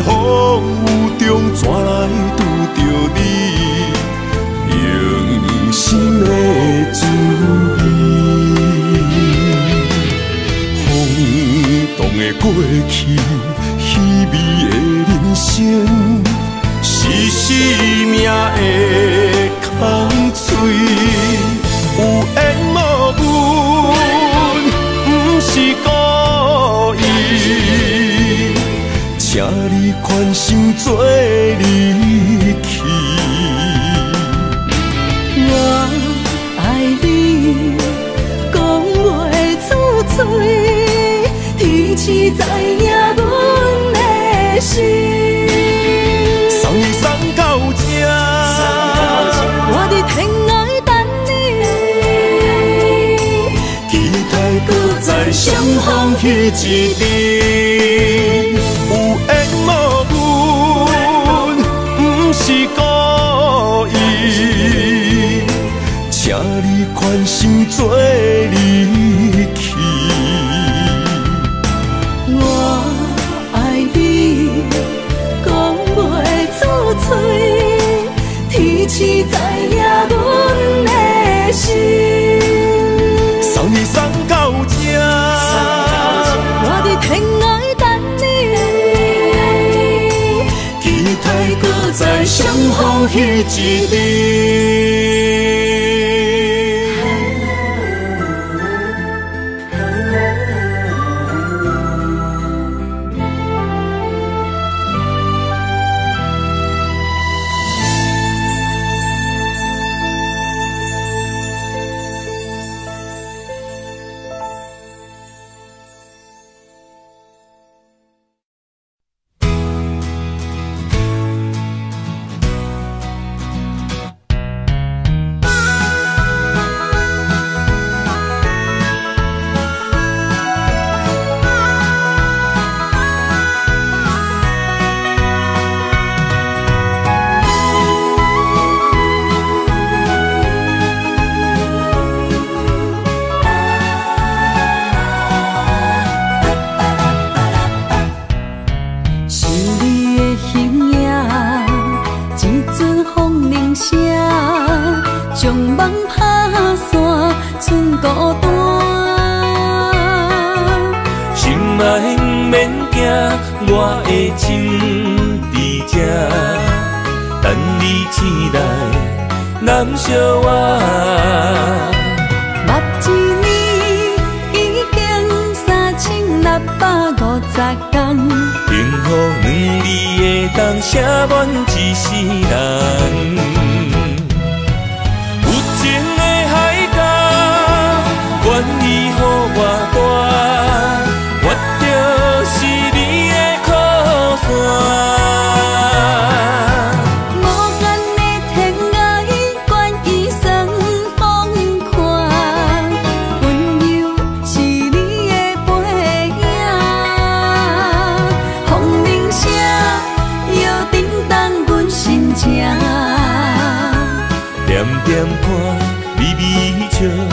风雨中怎来拄着你用心的滋味？风动的过去，稀微的人生，是生命的空嘴，有缘无。款心做离奇，我爱你讲袂出嘴，天星知影阮的心，送你送到这，我等你，再相逢在一边。是故意请你宽心做离去我爱你讲袂出嘴天气知影阮的心。Khi 天眼波微微笑。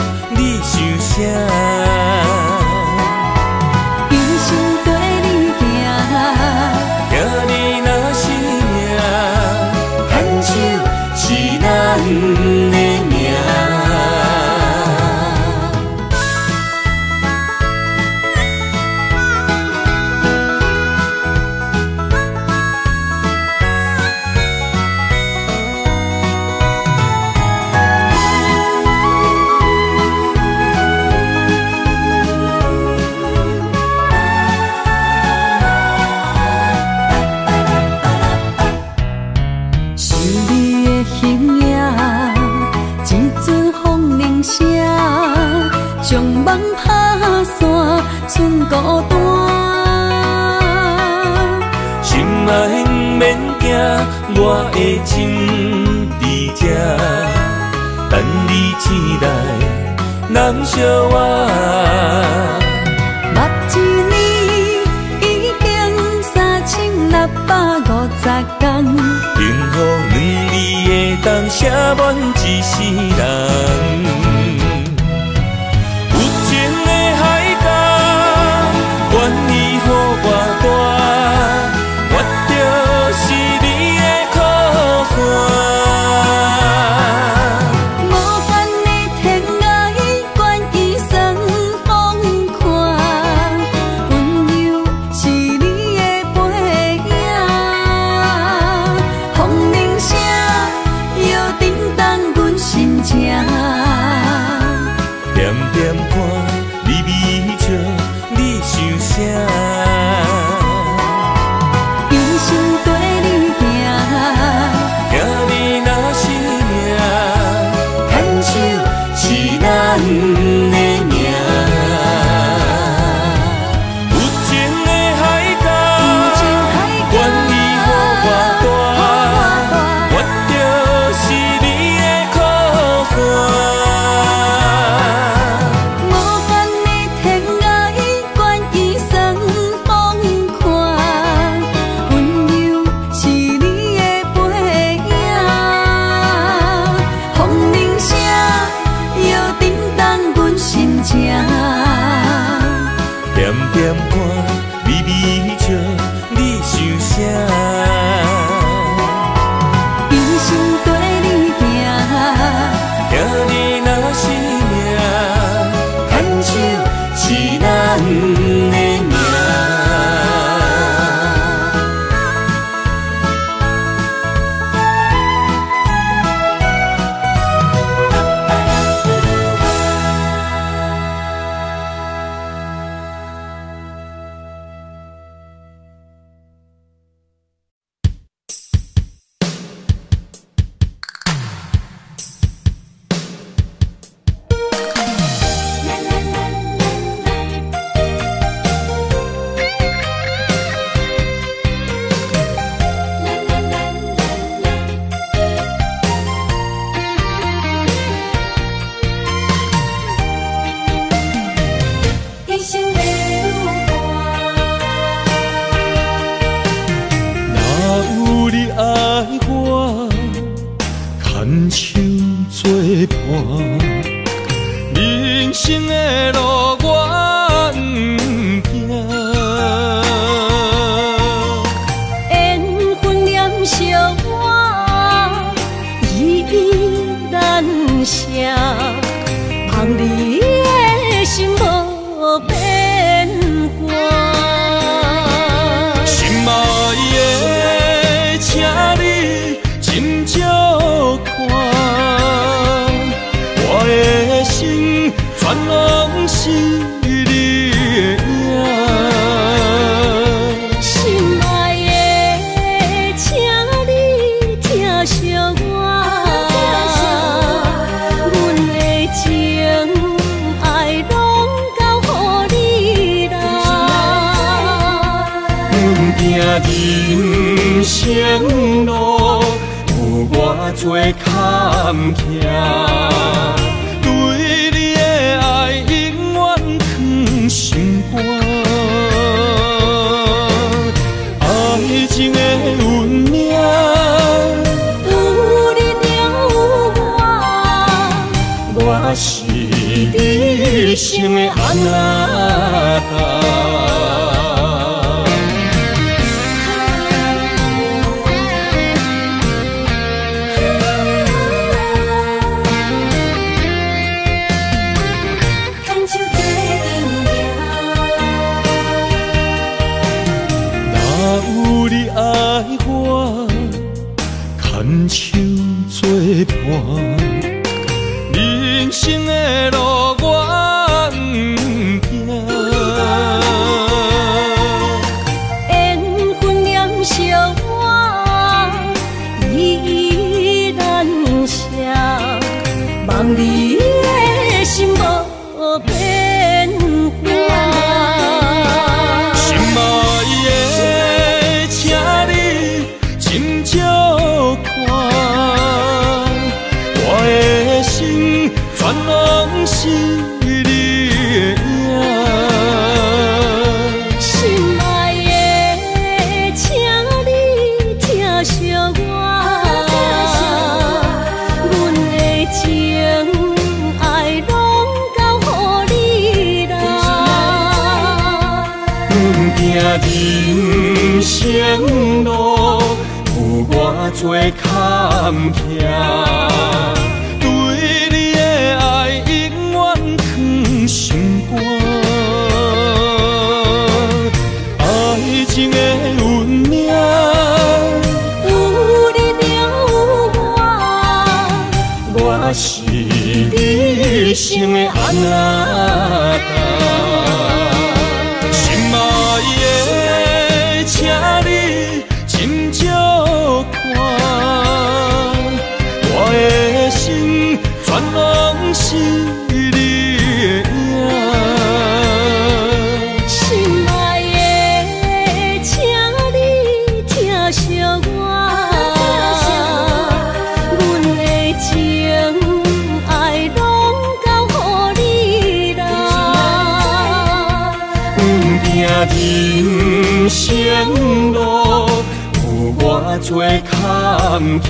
坎坷，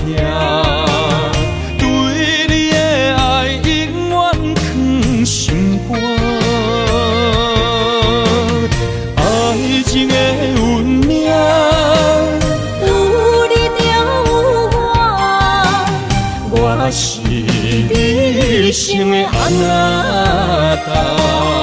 对你的爱永远藏心肝。爱情的运命，有你就有我，我是你一生的安那达。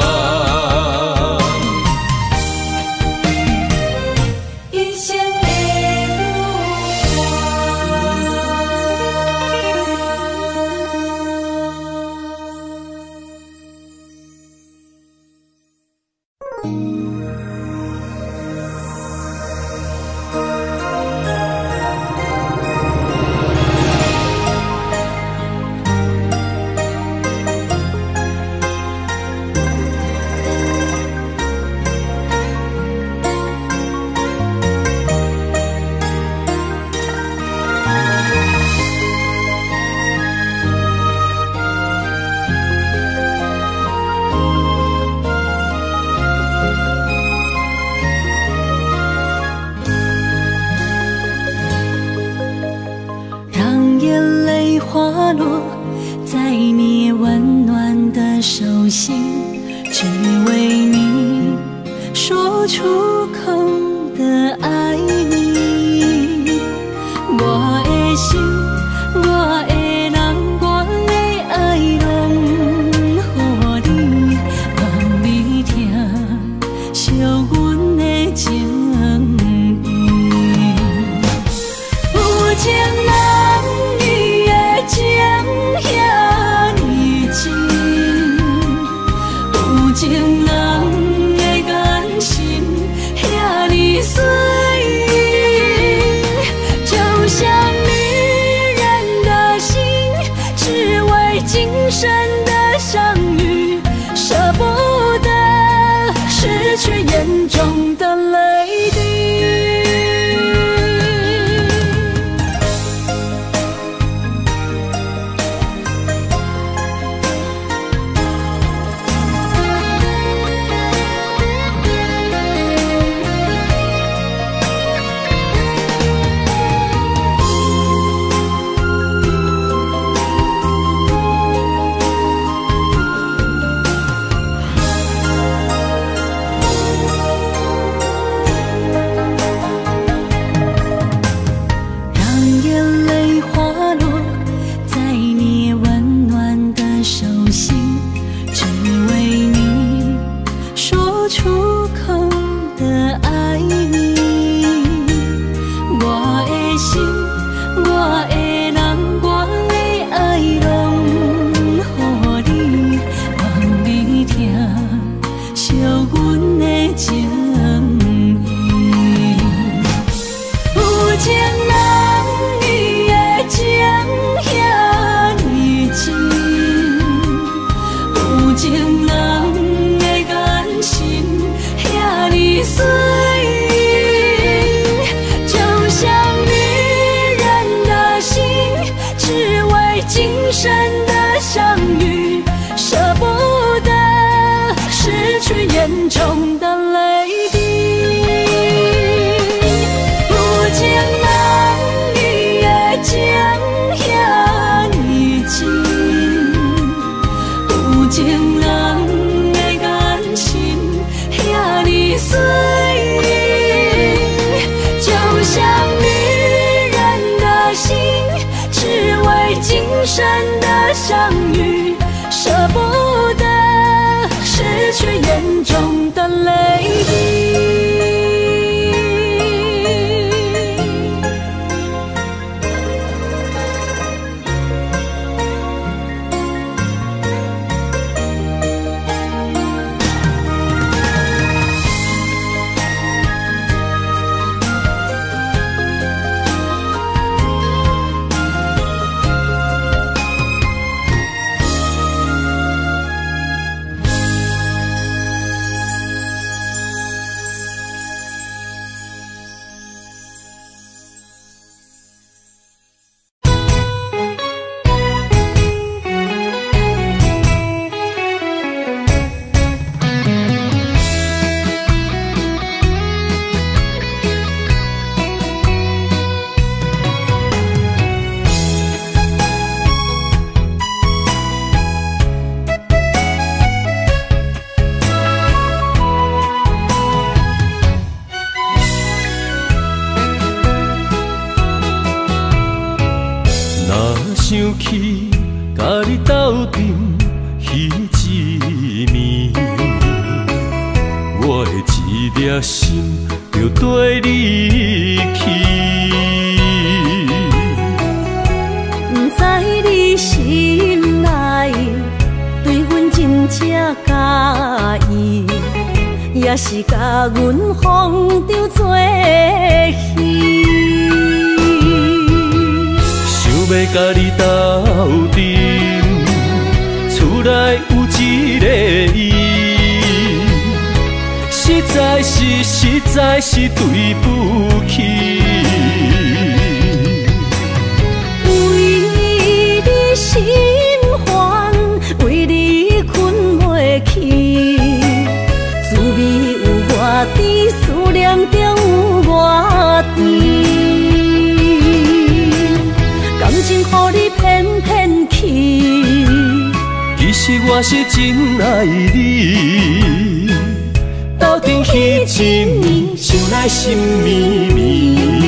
想来心绵绵。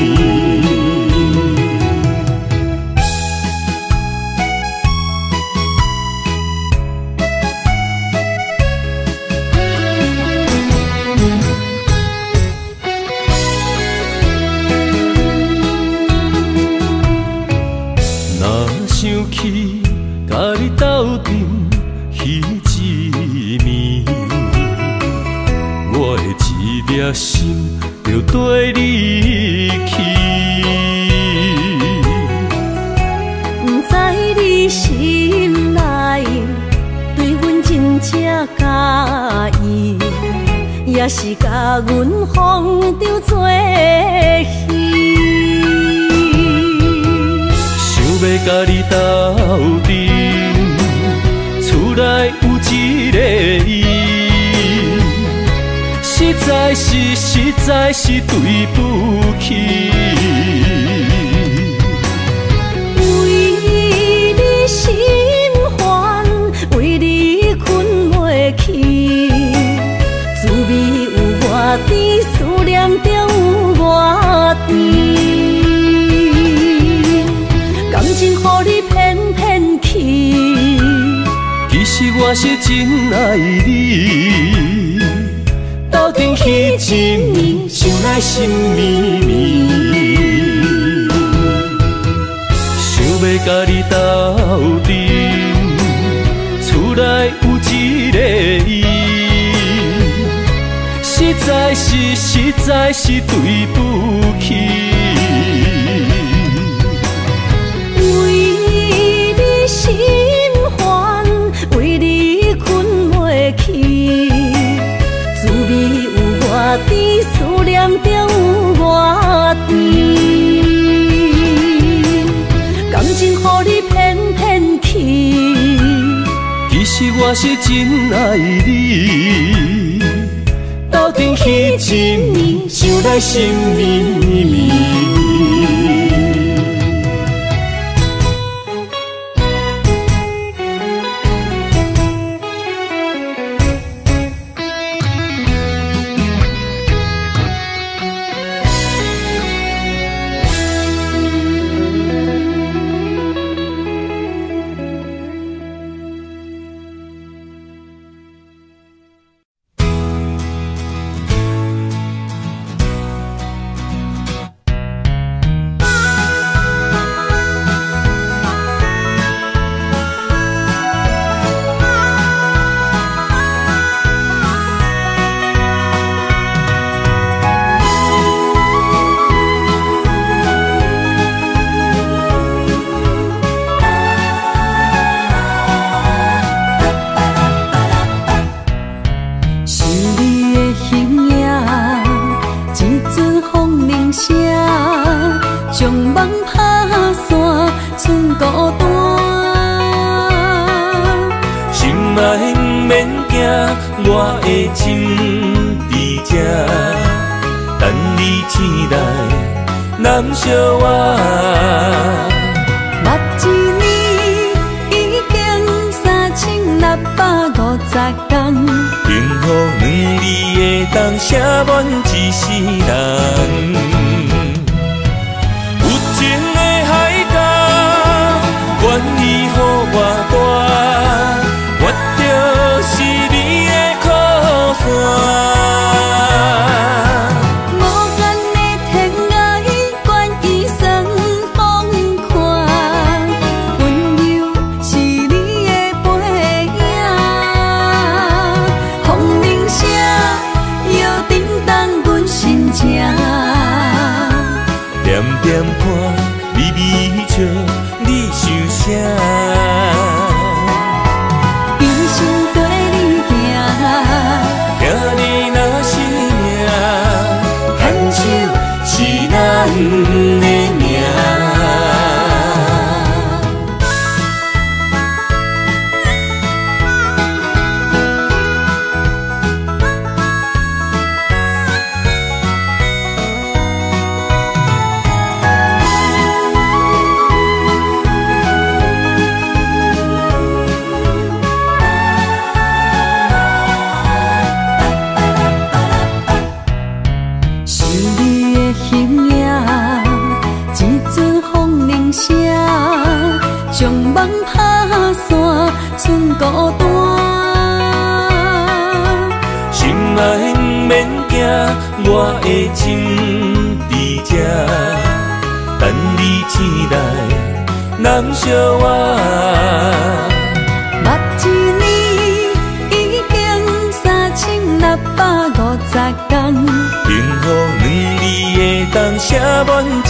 一代难相忘。目一里已经三千六百五十天，幸福两字会当写满一世人。有情的海角，愿意予我担，我就是你的靠山。的情在这，等你醒来，难相我。目一年已经三千六百五十天，幸福两字会当写满。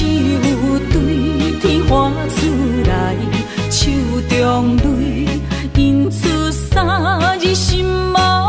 只有对天喊出来，手中泪引出三日心魔。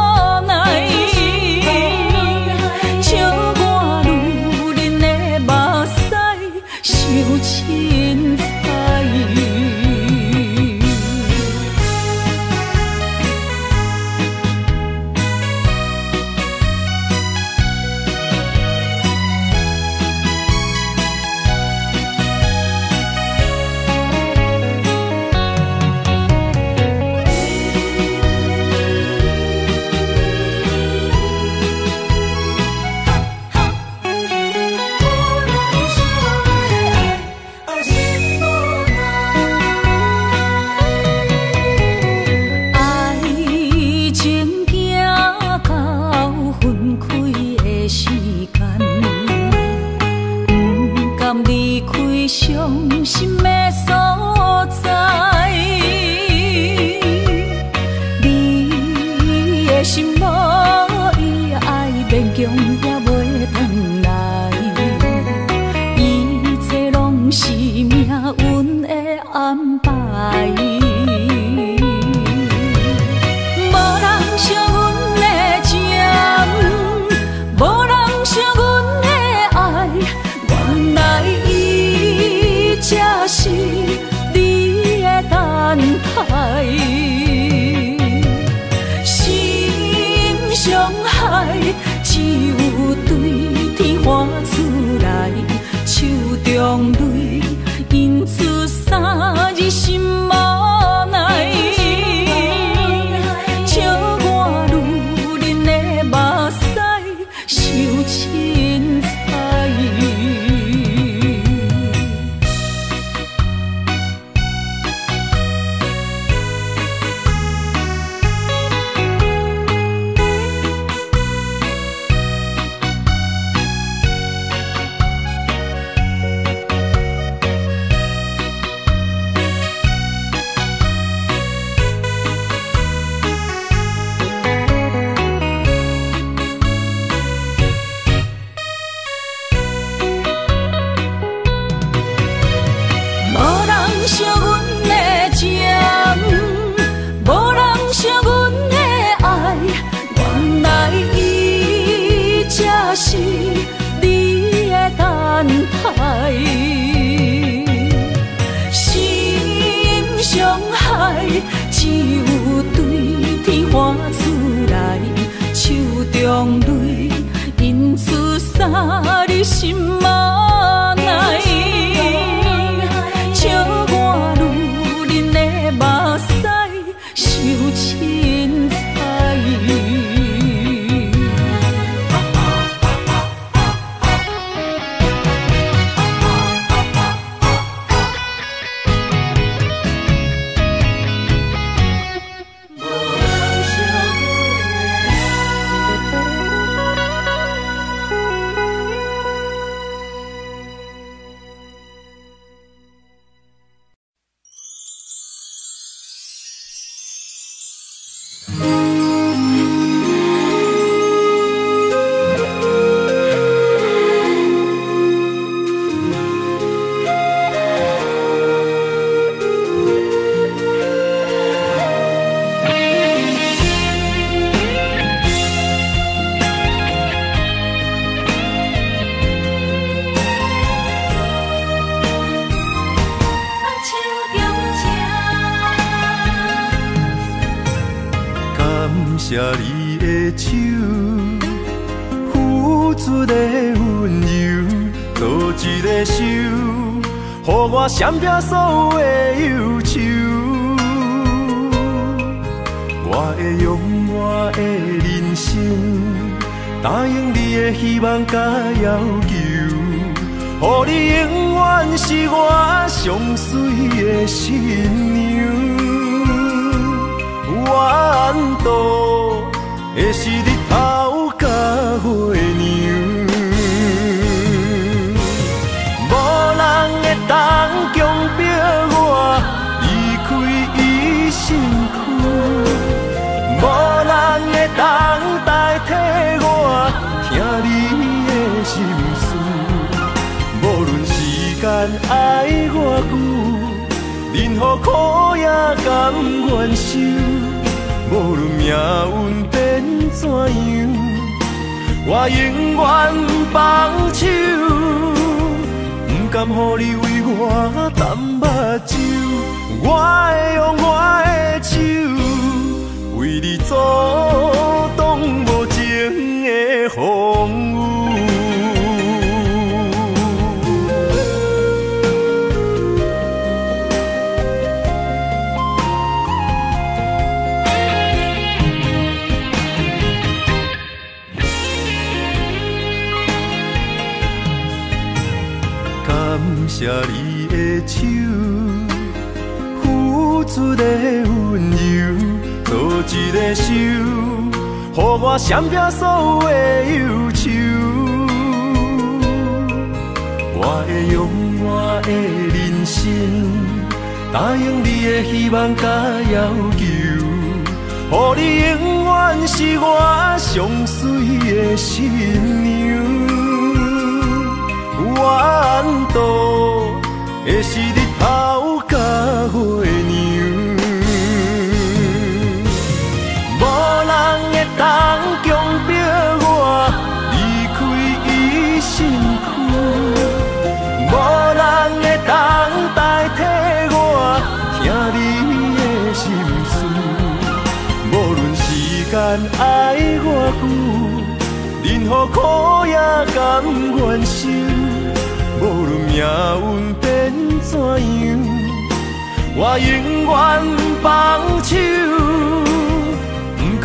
闪避所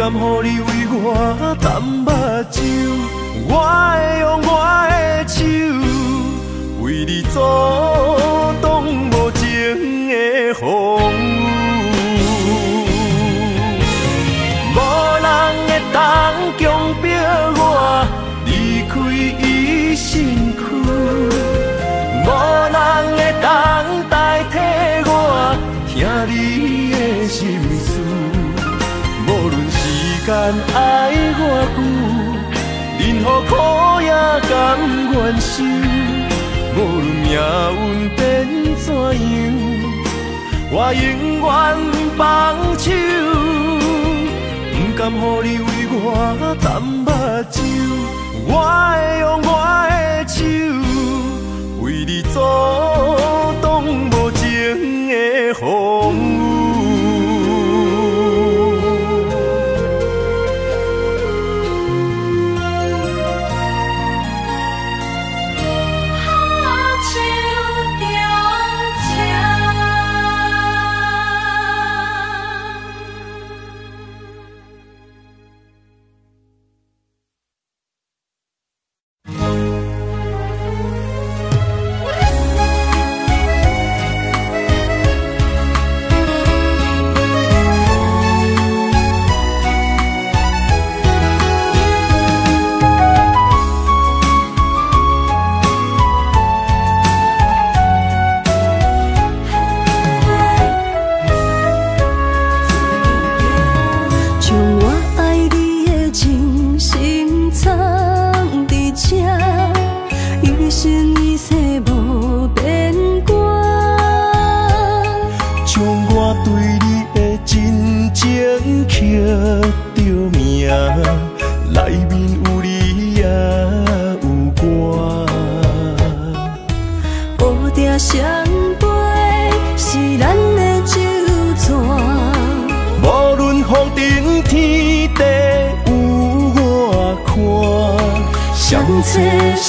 甘乎你为我担目睭。我会用我的手，为你阻挡无情的风雨。无人会当强迫我离开伊身躯。无人会当代替我听你的心，间爱我久，任何苦也甘愿受。无论命运变怎样，我永远放手，不甘乎你为我担目睭，我会用我的手。为你阻挡无情的风雨。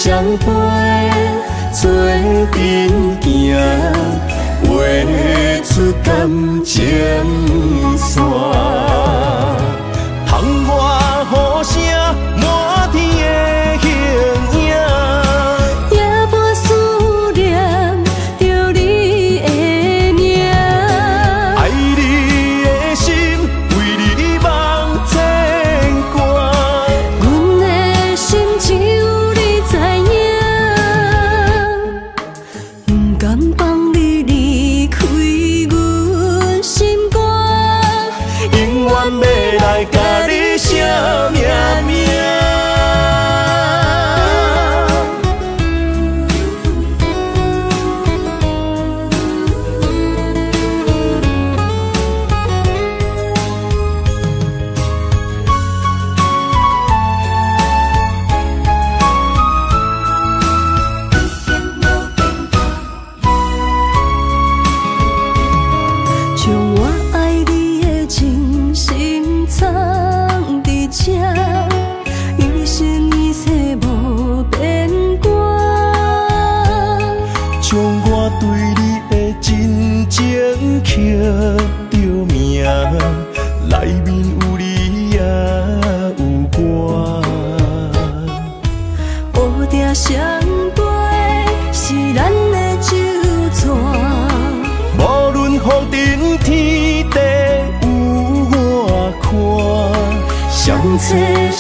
双杯做阵行画出感情。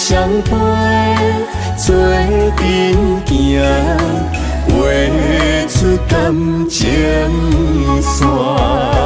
相伴，做阵行，画出感情线。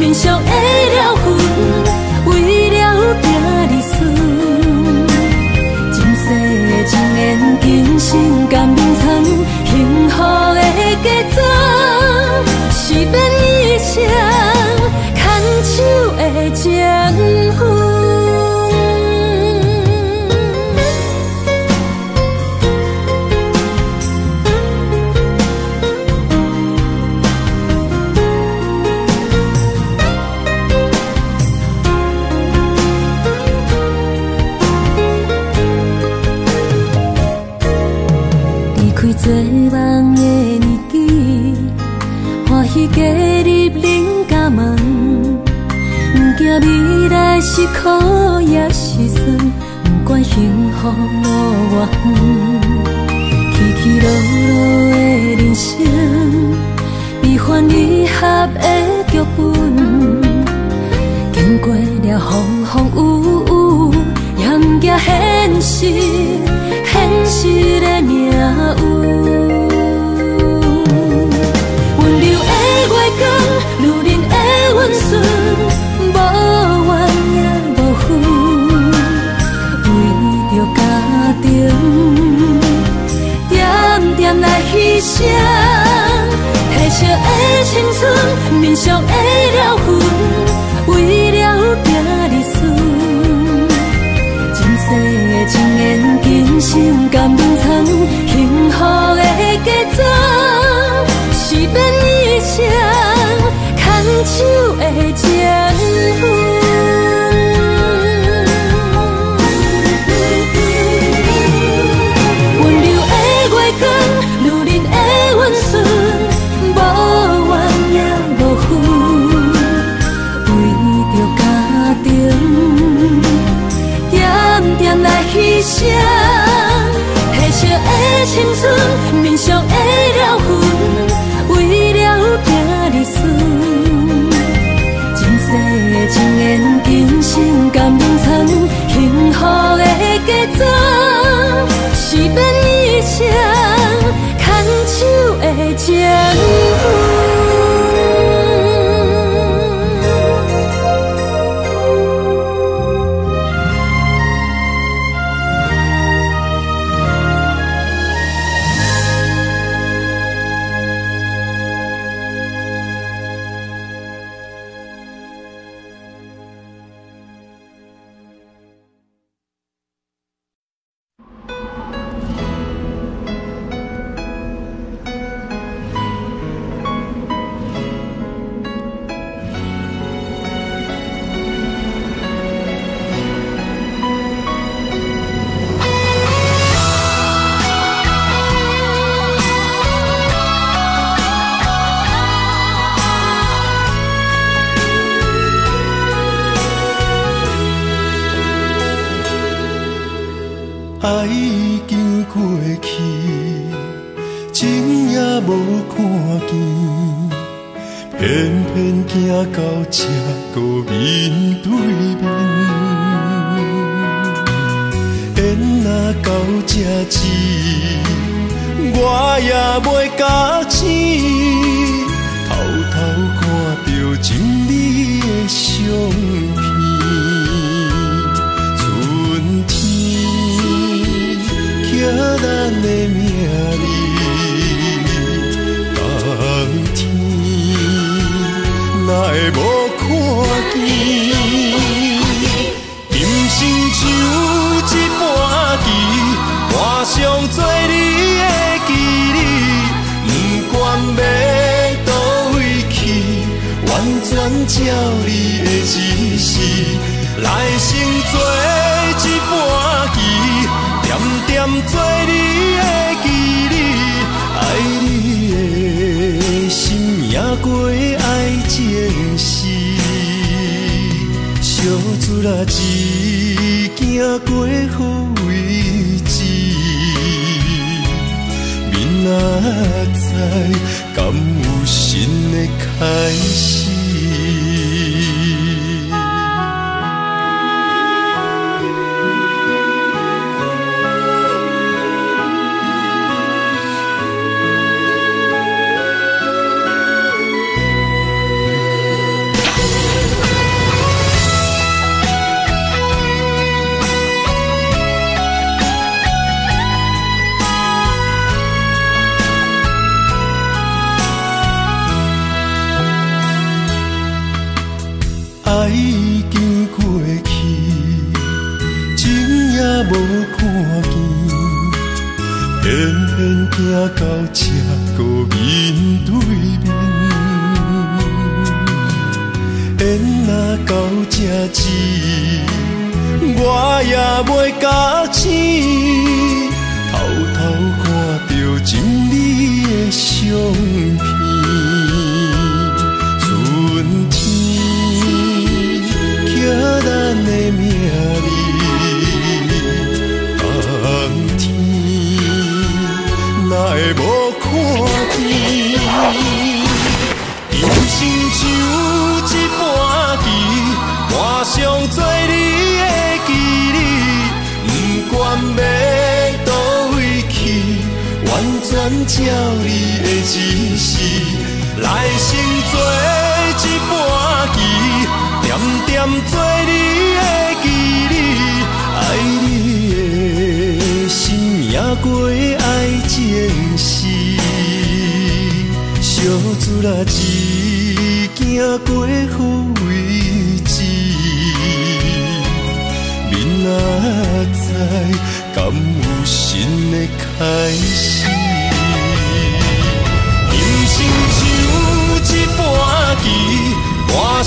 面上的了痕为了疼日事今世的情缘今生甘眠床幸福的家。中是否多远起起落落的人生悲欢离合的剧本经过了风风雨雨沿着现实。情，太笑的青春，面熟的条痕，为了拼日输。今世的情缘，今生甘愿闯，幸福的结账，是咱一生牵手的情。声，褪色的青春，面上的了痕，为了今日算，今世情缘，今生甘愿撑幸福的结账。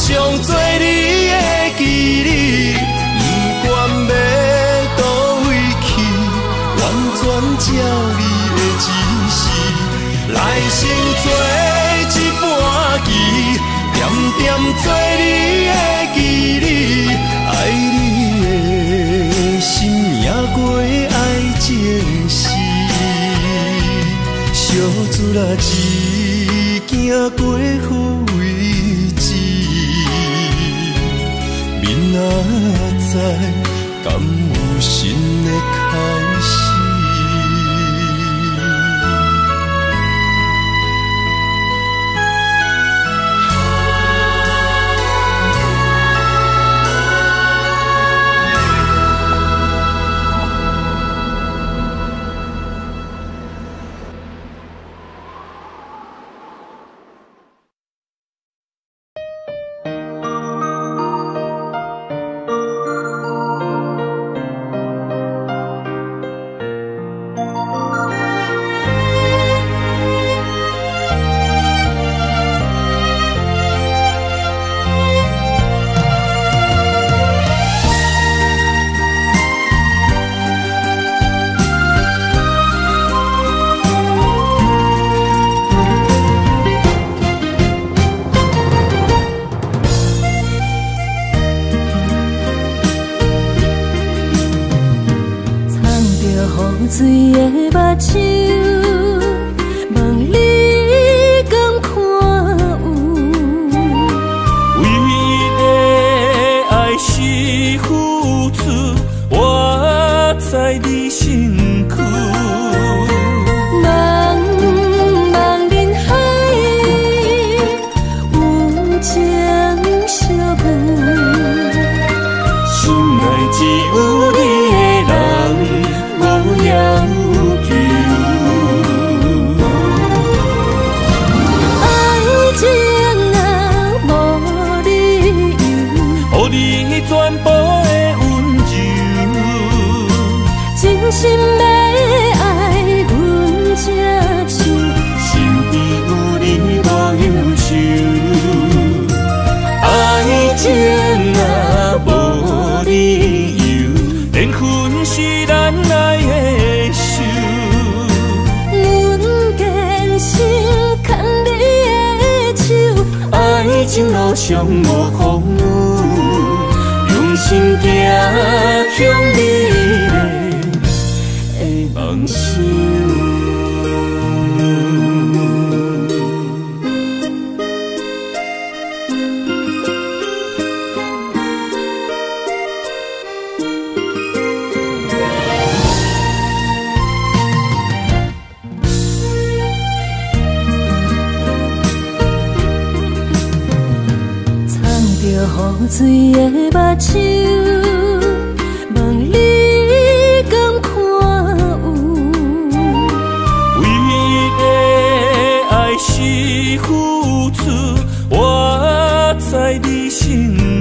想做你的记忆，不管要叨位去，完全照你的指示，来生做一半棋，点点做你的记忆，爱你的心也过爱情丝，小船啊，一件过风。哪知，敢有心的开心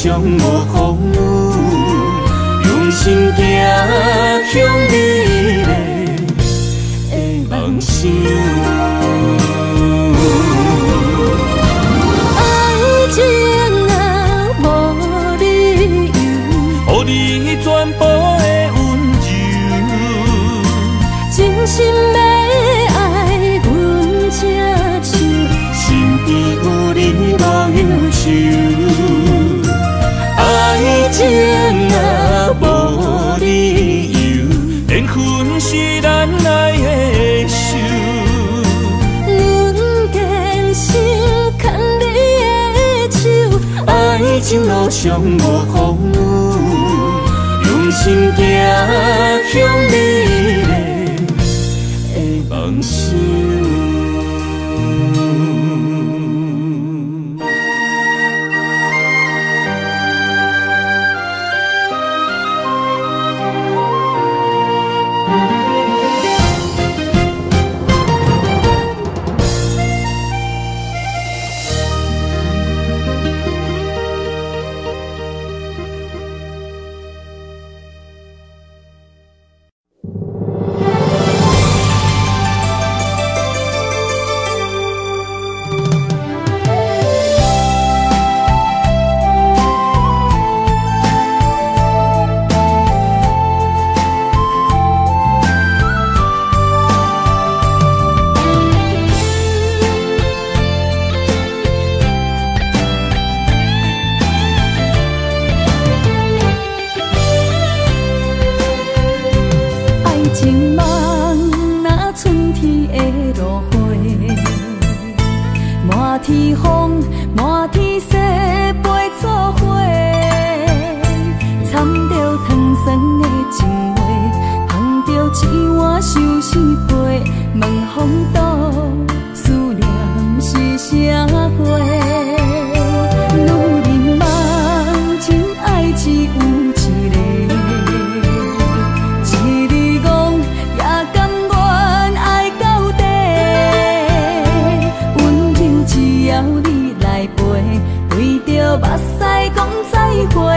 像我情路上无风雨，用心行向你。再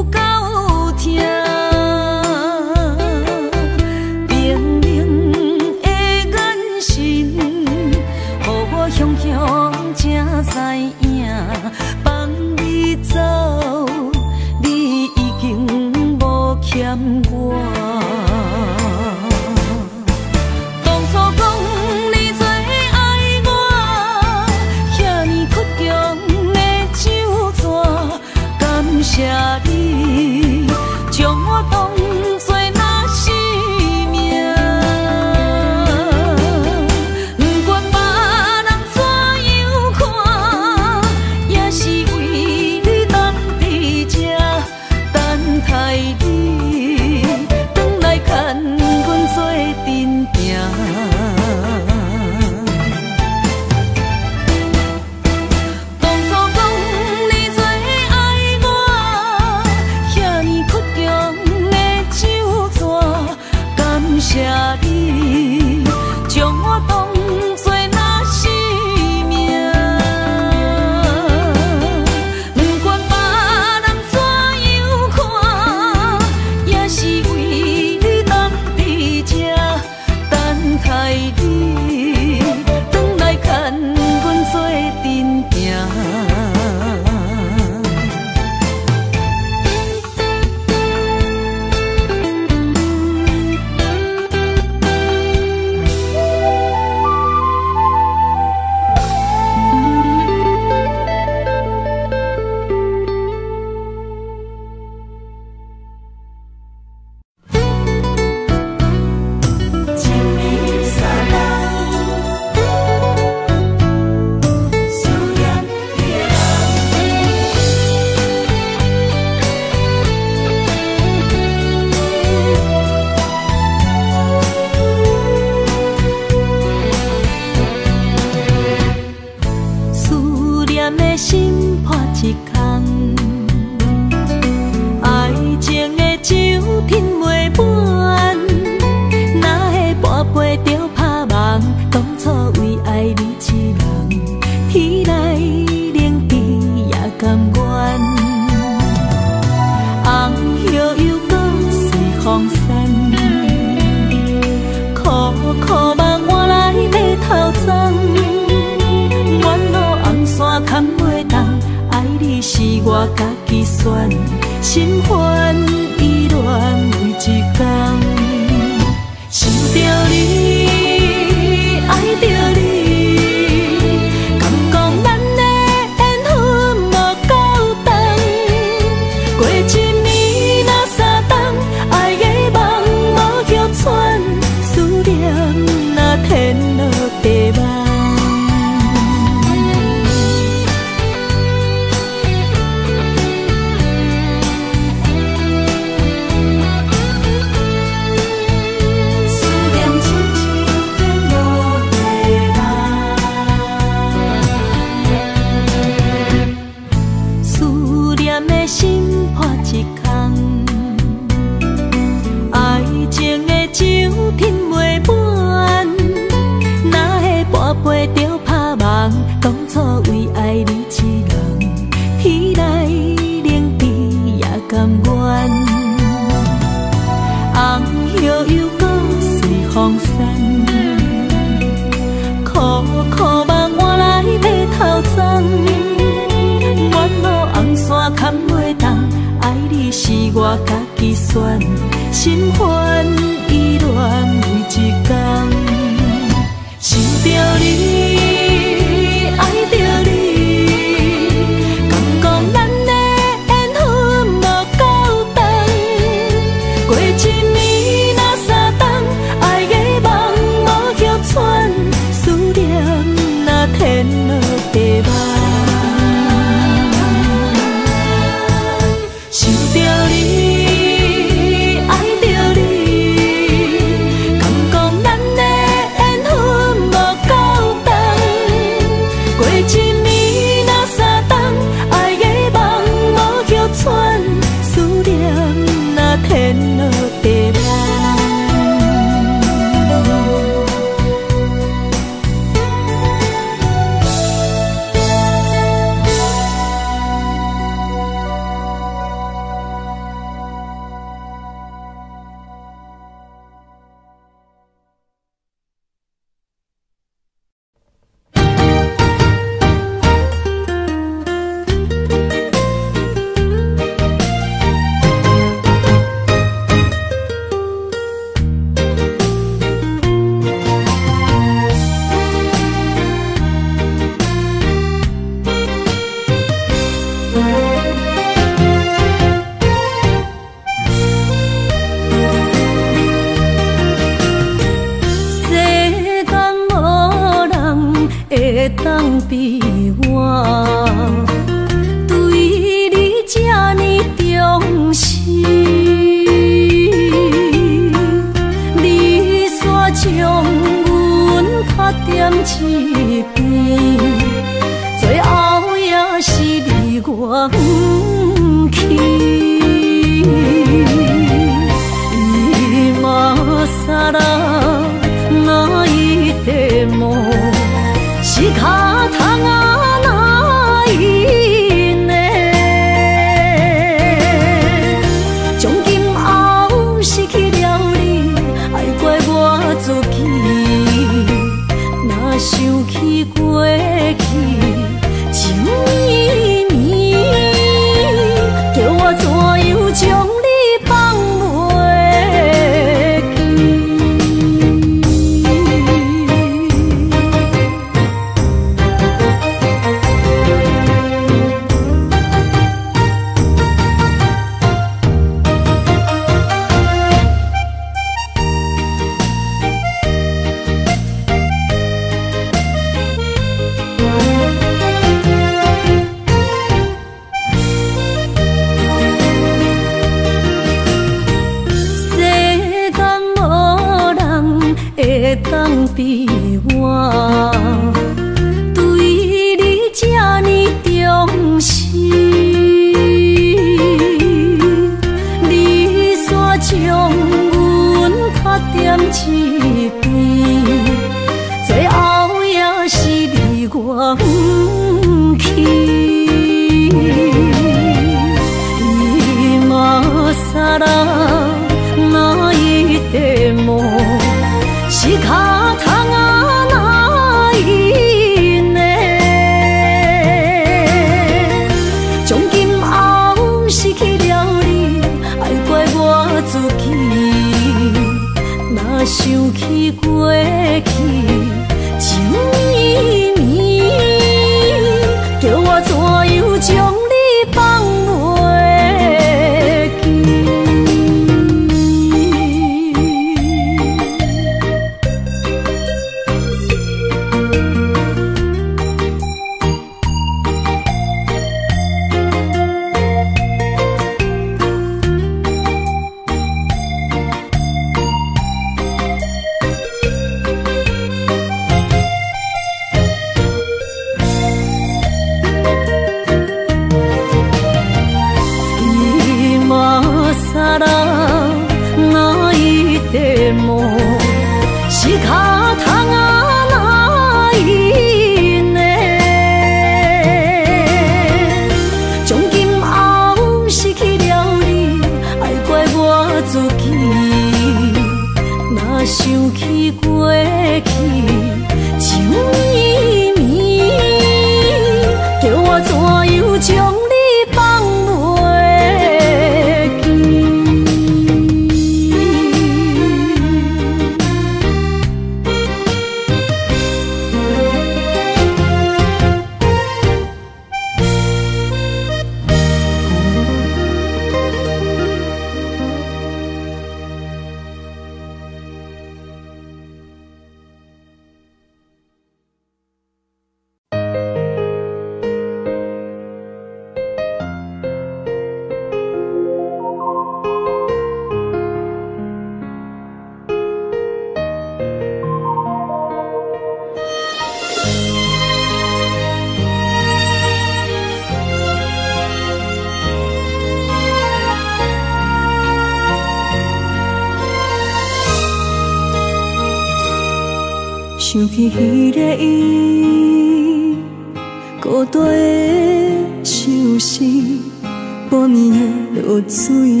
水，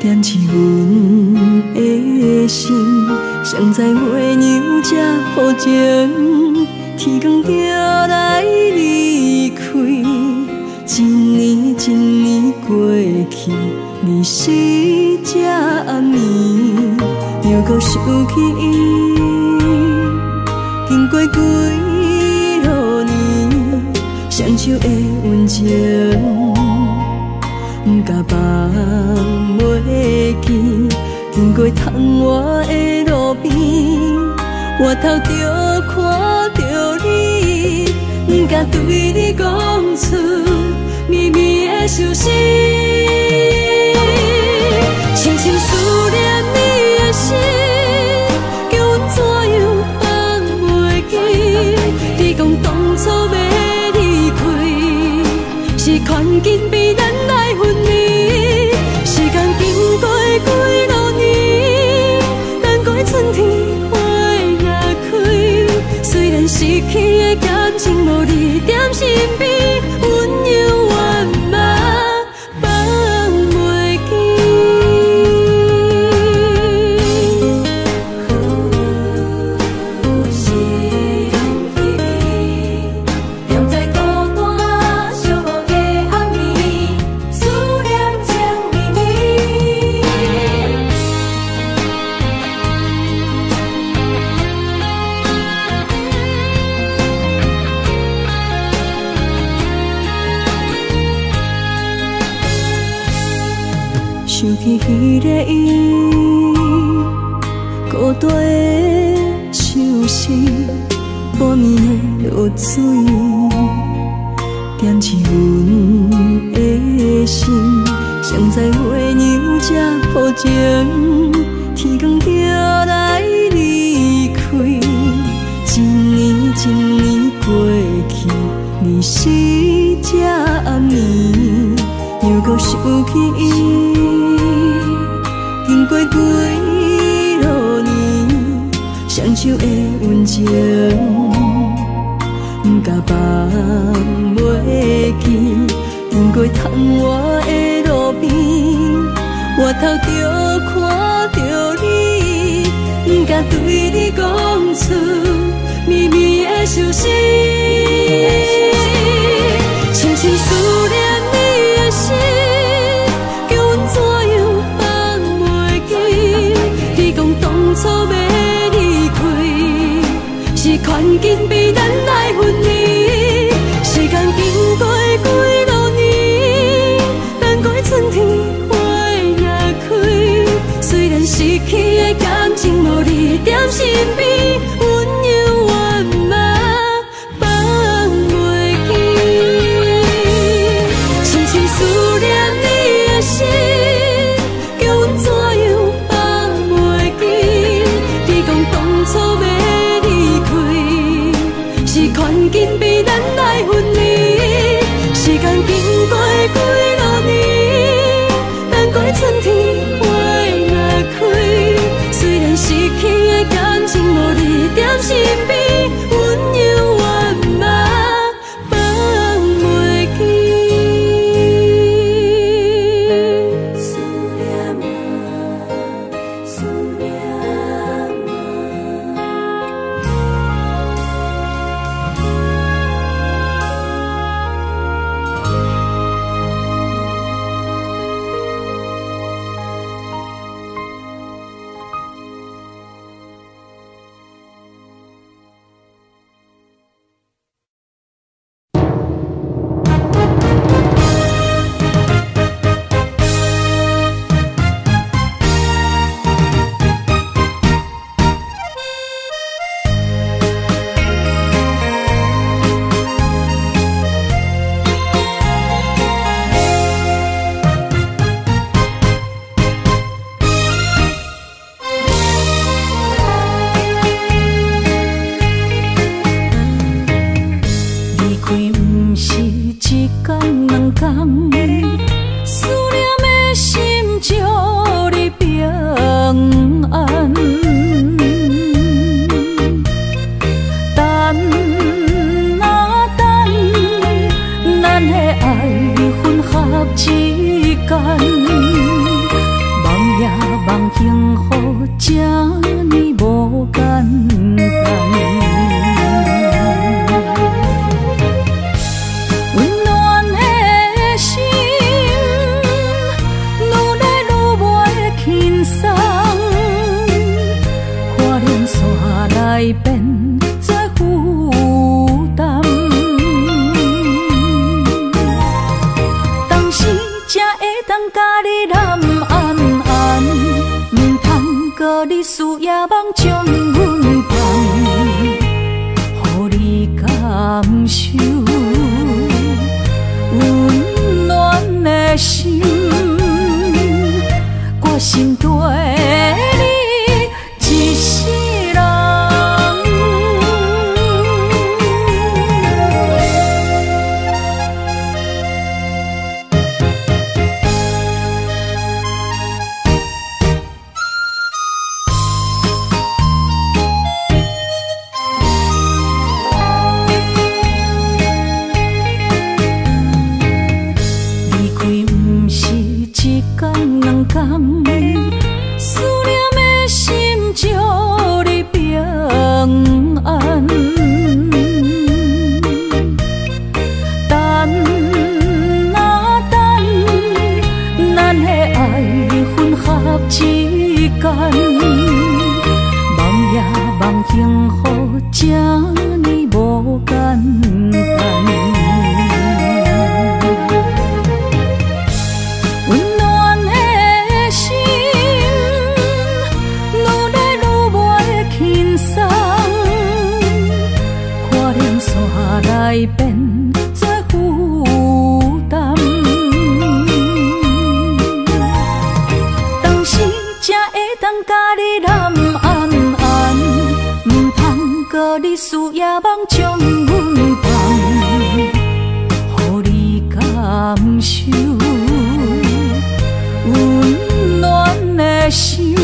惦记阮的心，谁知月娘才抱枕，天光就来离开，一年一年过去，你死才安眠，又搁想起伊。过窗外的路边，回头就看着你，不敢对你讲出秘密的消息。头顶心冰梦将阮放，予你感受温暖的心。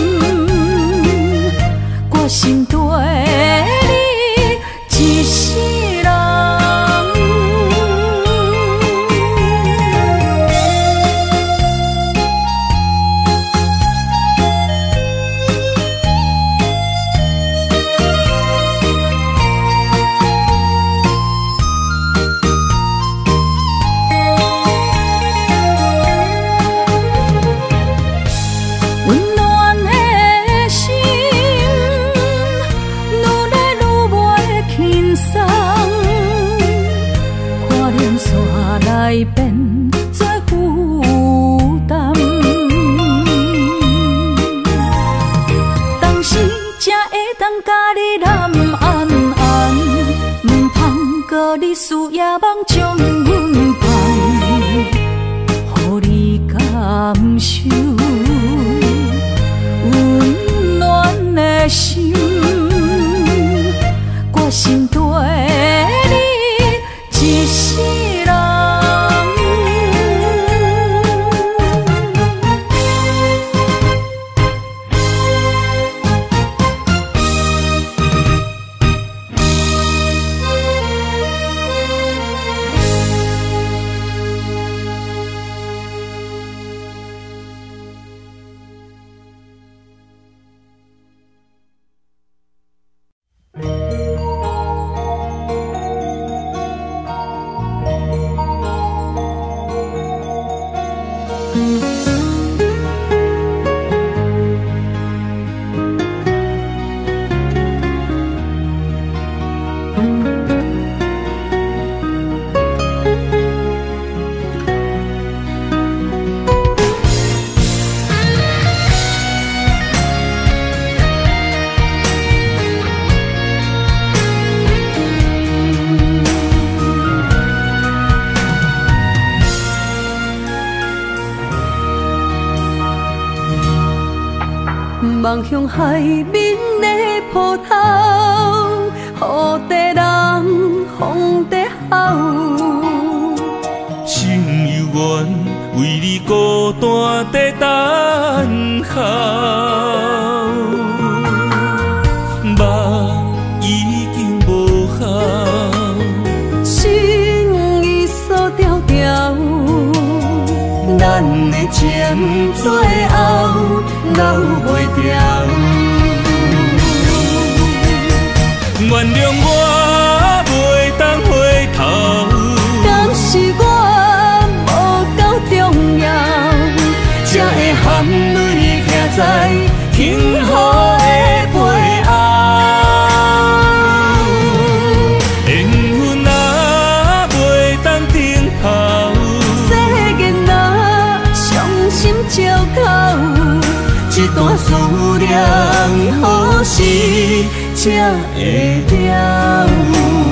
才会了有。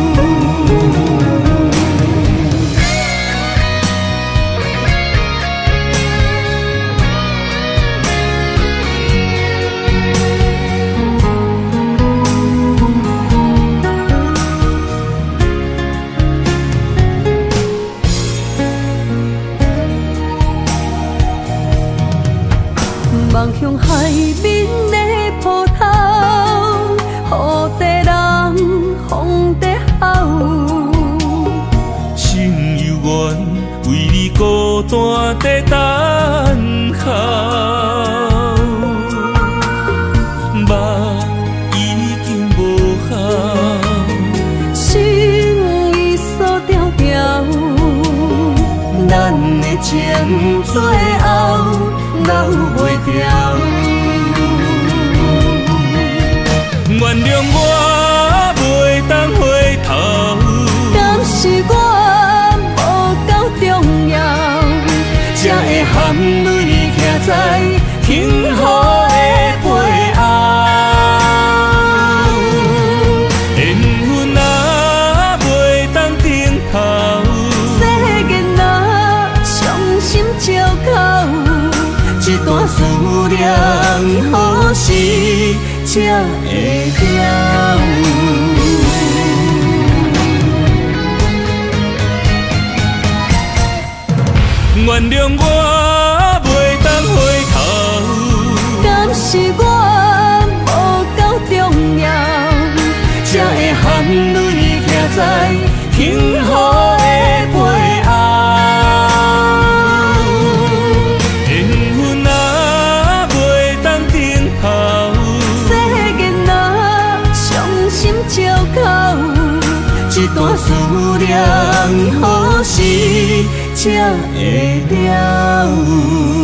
才会了。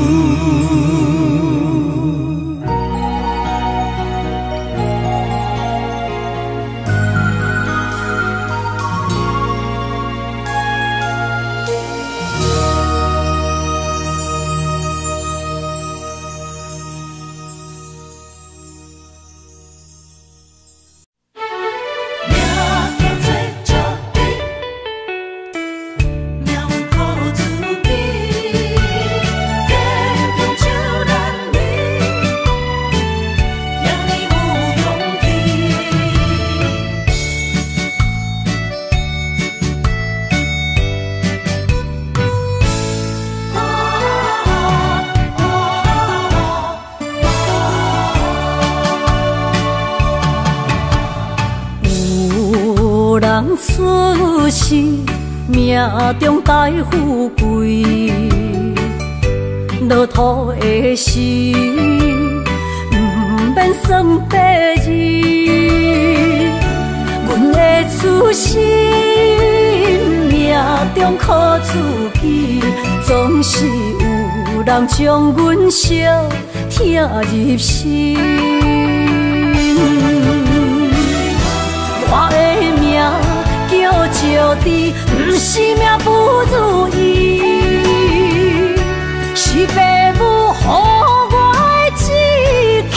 总是有人将阮惜听入心。我的命。叫滴，不是命不如意，是父母予我的志气。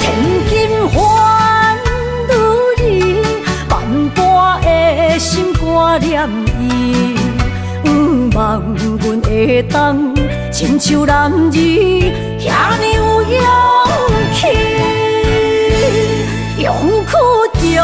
千金换如意，万般的心挂念。望阮会当亲像男儿遐尼有勇气，勇气中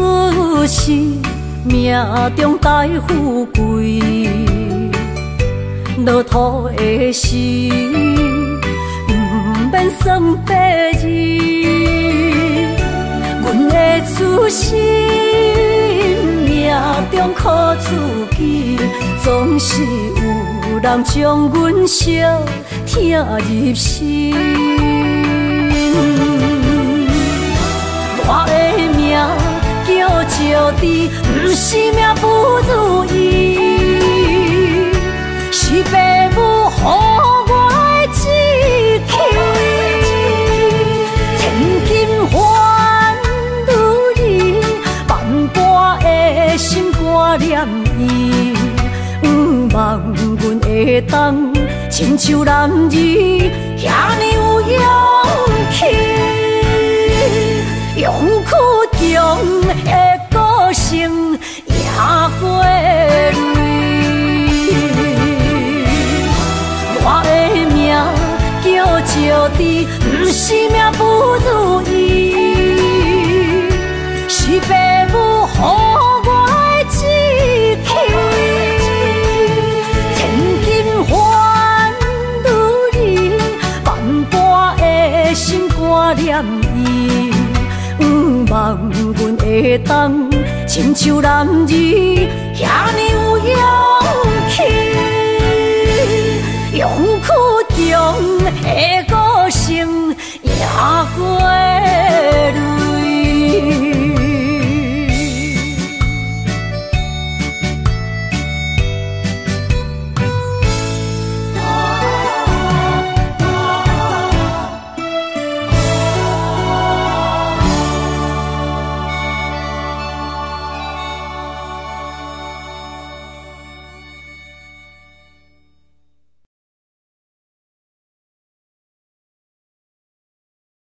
出世，命中带富贵，落土的时，不免算白字。阮的出身，命中靠自己，总是有人将阮惜疼入心。我的命。叫招的不是命不如意，是父母予我的志气。千金换如意，万般的心挂念伊。望阮会当亲像男儿遐尼有勇气。苦中的歌声赢过泪，我的命叫招的，不是命不如意，是父母予我的志气。千金换如意，万般的心挂念。望阮会当亲像男儿遐尼有勇气，勇气中的。